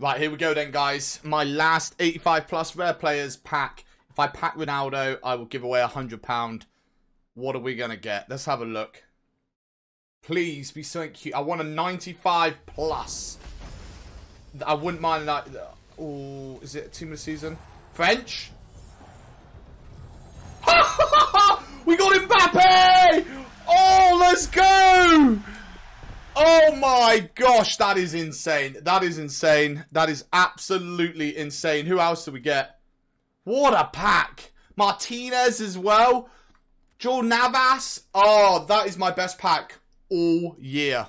Right, here we go then, guys. My last 85 plus rare players pack. If I pack Ronaldo, I will give away a £100. What are we going to get? Let's have a look. Please be something cute. I want a 95 plus. I wouldn't mind that. Oh, is it a team of the season? French? we got Mbappe! Oh, let's go! Oh my gosh, that is insane. That is insane. That is absolutely insane. Who else do we get? What a pack. Martinez as well. Joel Navas. Oh, that is my best pack all year.